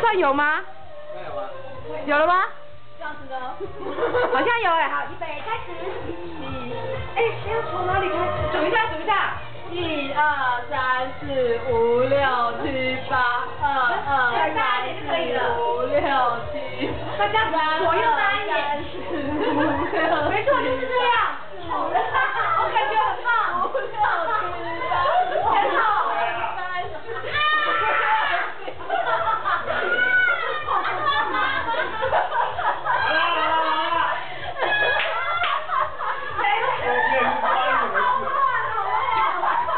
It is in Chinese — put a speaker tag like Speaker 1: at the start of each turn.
Speaker 1: 算有吗？
Speaker 2: 有吗？
Speaker 1: 有了吗？
Speaker 3: 这样子的？
Speaker 1: 好像有哎，好，预备开始。哎，要从哪里开始？数一下，数一下。
Speaker 3: 一二三四五六七八，二二三四五六七，
Speaker 1: 大家左右大一点。
Speaker 3: 五六，
Speaker 1: 没错，就是这。